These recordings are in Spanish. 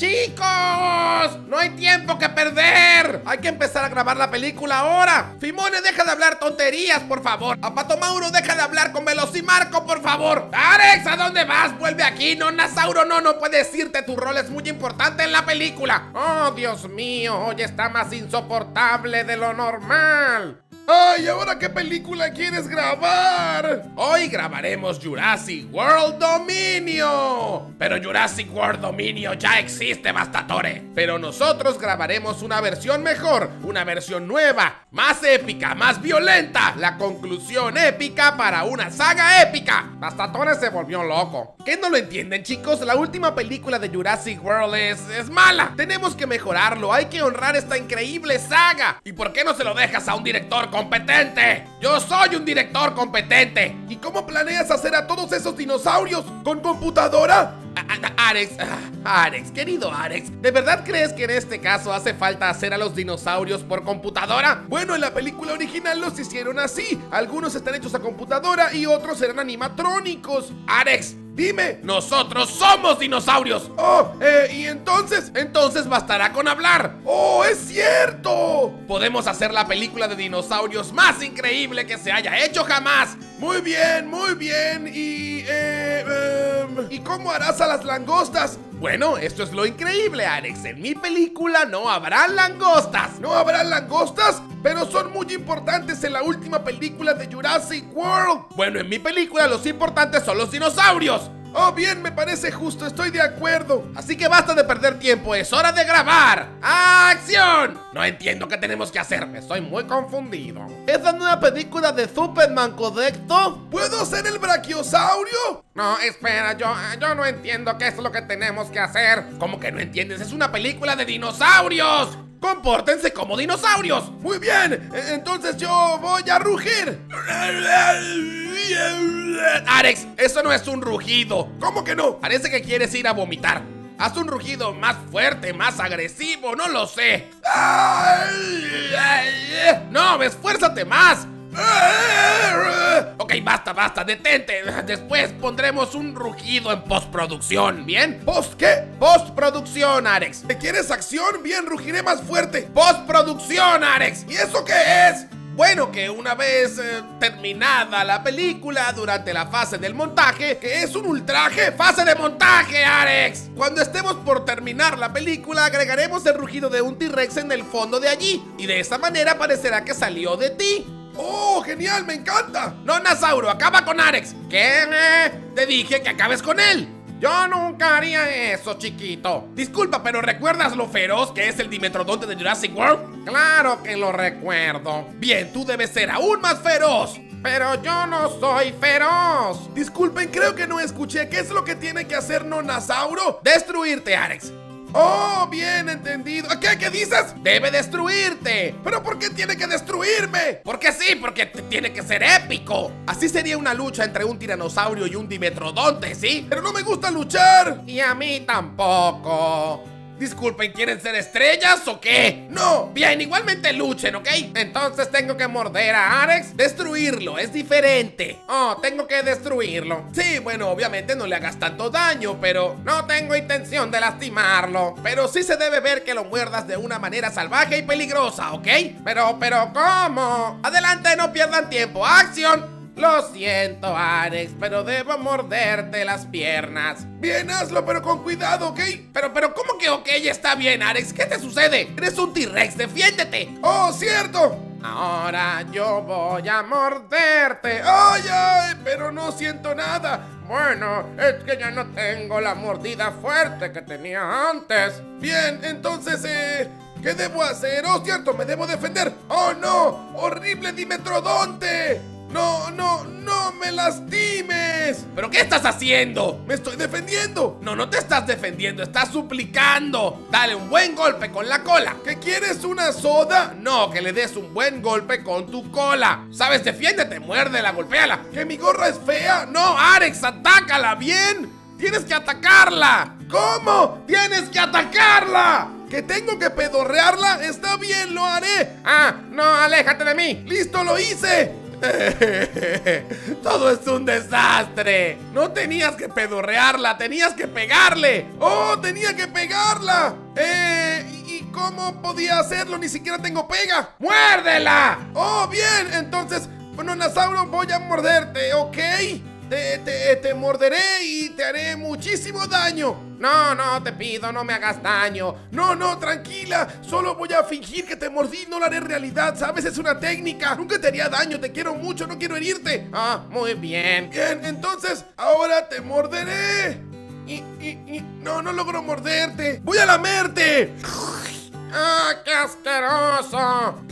¡Chicos! ¡No hay tiempo que perder! Hay que empezar a grabar la película ahora. Fimone, deja de hablar tonterías, por favor. Apatomauro, deja de hablar con Velocimarco, por favor. Alex, ¿a dónde vas? Vuelve aquí. No, Nasauro, no, no puedes irte. Tu rol es muy importante en la película. Oh, Dios mío, hoy está más insoportable de lo normal. ¡Ay, ahora qué película quieres grabar! Hoy grabaremos Jurassic World Dominio. Pero Jurassic World Dominio ya existe, Bastatore. Pero nosotros grabaremos una versión mejor, una versión nueva, más épica, más violenta. La conclusión épica para una saga épica. Bastatore se volvió loco. ¿Qué no lo entienden, chicos? La última película de Jurassic World es, es mala. Tenemos que mejorarlo. Hay que honrar esta increíble saga. ¿Y por qué no se lo dejas a un director competente. Yo soy un director competente. ¿Y cómo planeas hacer a todos esos dinosaurios? ¿Con computadora? Arex, ah, Arex, querido Arex, ¿de verdad crees que en este caso hace falta hacer a los dinosaurios por computadora? Bueno, en la película original los hicieron así. Algunos están hechos a computadora y otros eran animatrónicos. Arex, Dime, nosotros somos dinosaurios. Oh, eh, ¿y entonces? Entonces bastará con hablar. ¡Oh, es cierto! Podemos hacer la película de dinosaurios más increíble que se haya hecho jamás. Muy bien, muy bien. Y, eh, em, ¿y cómo harás a las langostas? Bueno, esto es lo increíble, Alex. En mi película no habrá langostas. ¿No habrá langostas? Pero son muy importantes en la última película de Jurassic World. Bueno, en mi película los importantes son los dinosaurios. Oh, bien, me parece justo, estoy de acuerdo. Así que basta de perder tiempo, es hora de grabar. ¡Acción! No entiendo qué tenemos que hacer, estoy muy confundido. ¿Es la nueva película de Superman, correcto? ¿Puedo ser el brachiosaurio? No, espera, yo, yo no entiendo qué es lo que tenemos que hacer. ¿Cómo que no entiendes? Es una película de dinosaurios. ¡Compórtense como dinosaurios! Muy bien, e, entonces yo voy a rugir. Alex, eso no es un rugido. ¿Cómo que no? Parece que quieres ir a vomitar. Haz un rugido más fuerte, más agresivo, no lo sé. No, esfuérzate más. Ok, basta, basta, detente. Después pondremos un rugido en postproducción, ¿bien? ¿Post qué? Postproducción, Arex. ¿Te quieres acción? Bien, rugiré más fuerte. Postproducción, Arex. ¿Y eso qué es? Bueno, que una vez eh, terminada la película, durante la fase del montaje, que es un ultraje, fase de montaje, Arex. Cuando estemos por terminar la película, agregaremos el rugido de un T-Rex en el fondo de allí. Y de esa manera parecerá que salió de ti. ¡Oh, genial! ¡Me encanta! No, Nasauro, acaba con Arex. ¿Qué? Te dije que acabes con él. Yo nunca haría eso, chiquito. Disculpa, pero ¿recuerdas lo feroz que es el Dimetrodonte de Jurassic World? Claro que lo recuerdo. Bien, tú debes ser aún más feroz. Pero yo no soy feroz. Disculpen, creo que no escuché. ¿Qué es lo que tiene que hacer Nonasauro? Destruirte, Arex. ¡Oh, bien entendido! ¿Qué? ¿Qué dices? ¡Debe destruirte! ¿Pero por qué tiene que destruirme? Porque sí, porque tiene que ser épico. Así sería una lucha entre un tiranosaurio y un dimetrodonte, ¿sí? Pero no me gusta luchar. Y a mí tampoco. Disculpen, ¿quieren ser estrellas o qué? No. Bien, igualmente luchen, ¿ok? Entonces tengo que morder a Arex. Destruirlo, es diferente. Oh, tengo que destruirlo. Sí, bueno, obviamente no le hagas tanto daño, pero no tengo intención de lastimarlo. Pero sí se debe ver que lo muerdas de una manera salvaje y peligrosa, ¿ok? Pero, pero, ¿cómo? Adelante, no pierdan tiempo. ¡Acción! Lo siento, Arex, pero debo morderte las piernas. Bien, hazlo, pero con cuidado, ¿ok? Pero, pero, ¿cómo que ok? Está bien, Arex. ¿Qué te sucede? Eres un T-Rex, defiéndete. ¡Oh, cierto! Ahora yo voy a morderte. ¡Ay, ay! Pero no siento nada. Bueno, es que ya no tengo la mordida fuerte que tenía antes. Bien, entonces, eh... ¿Qué debo hacer? ¡Oh, cierto! ¡Me debo defender! ¡Oh, no! ¡Horrible Dimetrodonte! ¡No, no, no me lastimes! ¿Pero qué estás haciendo? ¡Me estoy defendiendo! No, no te estás defendiendo, estás suplicando. Dale un buen golpe con la cola. ¿Qué quieres, una soda? No, que le des un buen golpe con tu cola. ¿Sabes? Defiéndete, muérdela, golpéala. ¿Que mi gorra es fea? No, Arex, atácala bien. Tienes que atacarla. ¿Cómo? ¡Tienes que atacarla! ¿Que tengo que pedorrearla? Está bien, lo haré. Ah, no, aléjate de mí. ¡Listo, lo hice! Todo es un desastre. No tenías que pedorrearla, tenías que pegarle. ¡Oh, tenía que pegarla! Eh, ¿y cómo podía hacerlo? Ni siquiera tengo pega. ¡Muérdela! ¡Oh, bien! Entonces, bueno, Nasauro, voy a morderte, ¿ok? Te, te, te morderé y te haré muchísimo daño. No, no, te pido, no me hagas daño. No, no, tranquila. Solo voy a fingir que te mordí, no lo haré realidad. ¿Sabes? Es una técnica. Nunca te haría daño, te quiero mucho, no quiero herirte. Ah, muy bien. Bien, entonces, ahora te morderé. Y, y, y, no, no logro morderte. ¡Voy a lamerte! ¡Ah, qué asqueroso!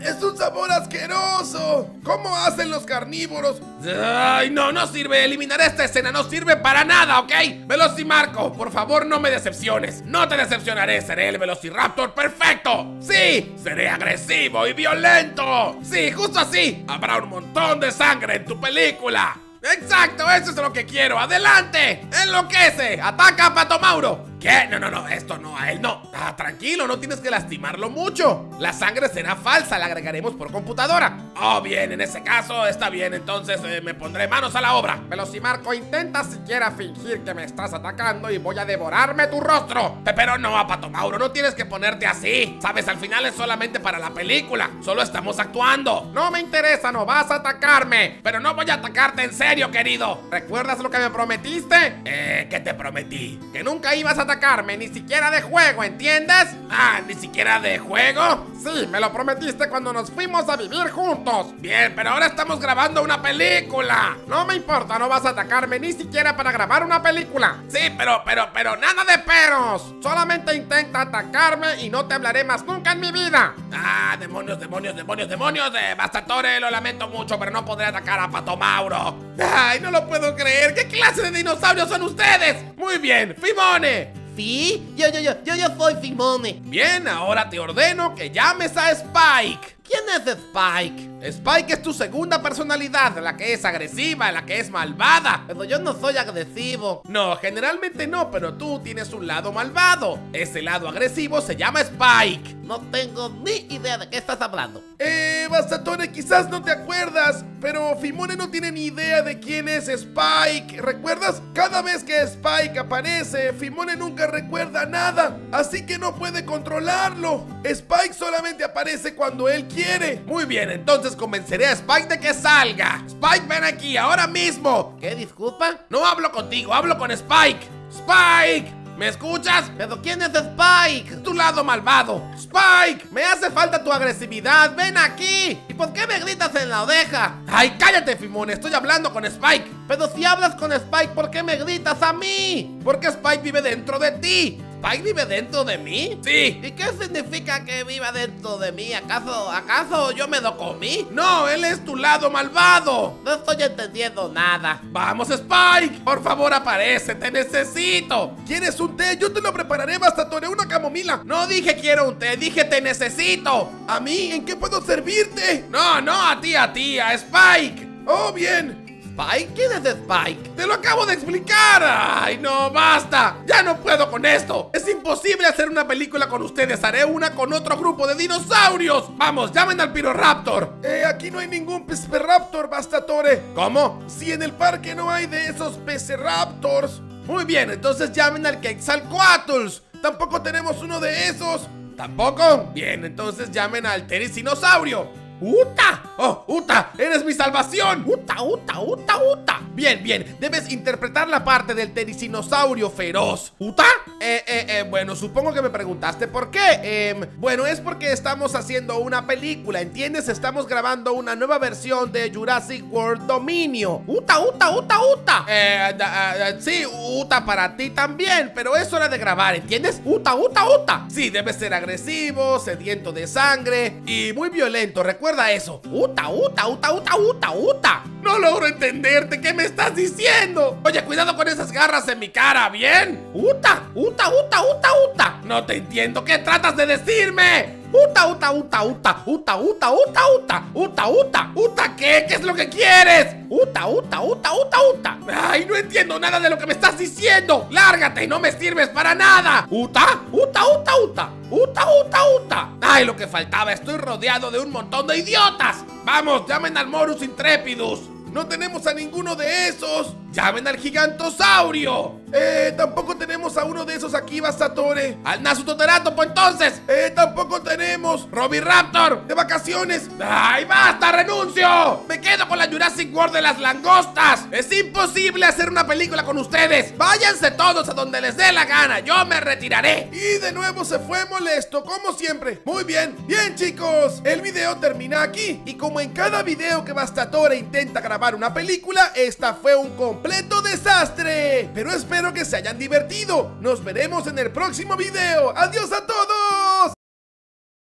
¡Es un sabor asqueroso! ¿Cómo hacen los carnívoros? ¡Ay, no, no sirve! Eliminar esta escena no sirve para nada, ¿ok? Velocimarco, por favor no me decepciones. No te decepcionaré, seré el Velociraptor perfecto. ¡Sí! Seré agresivo y violento. ¡Sí, justo así! Habrá un montón de sangre en tu película. ¡Exacto! ¡Eso es lo que quiero! ¡Adelante! ¡Enloquece! ¡Ataca a Pato Mauro! ¿Qué? No, no, no, esto no, a él no. Ah, tranquilo, no tienes que lastimarlo mucho. La sangre será falsa, la agregaremos por computadora. Oh, bien, en ese caso está bien, entonces eh, me pondré manos a la obra. Velocimarco, intenta siquiera fingir que me estás atacando y voy a devorarme tu rostro. Pero no, a Pato Mauro, no tienes que ponerte así. Sabes, al final es solamente para la película. Solo estamos actuando. No me interesa, no vas a atacarme. Pero no voy a atacarte en serio, querido. ¿Recuerdas lo que me prometiste? Eh, ¿qué te prometí? Que nunca ibas a atacarme, ni siquiera de juego, ¿entiendes? Ah, ¿ni siquiera de juego? Sí, me lo prometiste cuando nos fuimos a vivir juntos. Bien, pero ahora estamos grabando una película. No me importa, no vas a atacarme ni siquiera para grabar una película. Sí, pero, pero, pero, nada de peros. Solamente intenta atacarme y no te hablaré más nunca en mi vida. Ah, demonios, demonios, demonios, demonios. Eh, Bastatore, lo lamento mucho, pero no podré atacar a Pato Mauro. Ay, no lo puedo creer. ¿Qué clase de dinosaurios son ustedes? Muy bien, Fimone. ¿Sí? Yo, yo, yo, yo, yo soy Simone. Bien, ahora te ordeno que llames a Spike. ¿Quién es Spike? Spike es tu segunda personalidad, la que es agresiva, la que es malvada. Pero yo no soy agresivo. No, generalmente no, pero tú tienes un lado malvado. Ese lado agresivo se llama Spike. No tengo ni idea de qué estás hablando. Eh, Bastatone, quizás no te acuerdas, pero Fimone no tiene ni idea de quién es Spike. ¿Recuerdas? Cada vez que Spike aparece, Fimone nunca recuerda nada, así que no puede controlarlo. Spike solamente aparece cuando él quiere. Muy bien, entonces convenceré a Spike de que salga. Spike, ven aquí, ahora mismo. ¿Qué, disculpa? No hablo contigo, hablo con Spike. Spike. ¿Me escuchas? ¿Pero quién es Spike? Tu lado malvado. Spike, me hace falta tu agresividad. Ven aquí. ¿Y por qué me gritas en la oreja? Ay, cállate, Fimone. Estoy hablando con Spike. Pero si hablas con Spike, ¿por qué me gritas a mí? Porque Spike vive dentro de ti. ¿Spike vive dentro de mí? Sí. ¿Y qué significa que viva dentro de mí? ¿Acaso, acaso yo me lo comí? No, él es tu lado malvado. No estoy entendiendo nada. Vamos, Spike. Por favor, aparece. Te necesito. ¿Quieres un té? Yo te lo prepararé, Bastatone. Una camomila. No dije quiero un té, dije te necesito. ¿A mí? ¿En qué puedo servirte? No, no, a ti, a ti, a Spike. Oh, bien. ¿Spike? ¿Quién es Spike? ¡Te lo acabo de explicar! ¡Ay, no, basta! ¡Ya no puedo con esto! ¡Es imposible hacer una película con ustedes! ¡Haré una con otro grupo de dinosaurios! ¡Vamos, llamen al Piroraptor! Eh, aquí no hay ningún Raptor, Bastatore. ¿Cómo? Si en el parque no hay de esos Raptors. Muy bien, entonces llamen al Quetzalcoatlus. Tampoco tenemos uno de esos. ¿Tampoco? Bien, entonces llamen al Tericinosaurio. ¡Uta! ¡Oh, Uta! ¡Eres mi salvación! ¡Uta, Uta, Uta, Uta! Bien, bien, debes interpretar la parte del tericinosaurio feroz. ¿Uta? Eh, eh, eh, bueno, supongo que me preguntaste por qué. Eh, bueno, es porque estamos haciendo una película, ¿entiendes? Estamos grabando una nueva versión de Jurassic World Dominio. ¡Uta, Uta, Uta, Uta! Eh, uh, sí, Uta para ti también, pero es hora de grabar, ¿entiendes? ¡Uta, Uta, Uta! Sí, debes ser agresivo, sediento de sangre y muy violento, recuerda eso. Uta, uta, uta, uta, uta, uta. No logro entenderte. ¿Qué me estás diciendo? Oye, cuidado con esas garras en mi cara, ¿bien? Uta, uta, uta, uta, uta. No te entiendo. ¿Qué tratas de decirme? Uta, uta, uta, uta, uta, uta, uta, uta, uta, uta. ¿Uta qué? ¿Qué es lo que quieres? Uta, uta, uta, uta, uta. Ay, no entiendo nada de lo que me estás diciendo. Lárgate no me sirves para nada. Uta, uta, uta, uta, uta, uta, uta. Ay, lo que faltaba, estoy rodeado de un montón de idiotas. Vamos, llamen al Morus Intrepidus. No tenemos a ninguno de esos. Llamen al gigantosaurio. Eh, tampoco tenemos a uno de esos aquí, Bastatore. Al Nasutoterato, pues entonces. Eh, tampoco tenemos. Raptor. De vacaciones. ¡Ay, basta! ¡Renuncio! Me quedo con la Jurassic World de las langostas. Es imposible hacer una película con ustedes. Váyanse todos a donde les dé la gana. Yo me retiraré. Y de nuevo se fue molesto, como siempre. Muy bien. Bien, chicos. El video termina aquí. Y como en cada video que Bastatore intenta grabar una película, esta fue un completo desastre. Pero espero que se hayan divertido. Nos veremos en el próximo video. ¡Adiós a todos!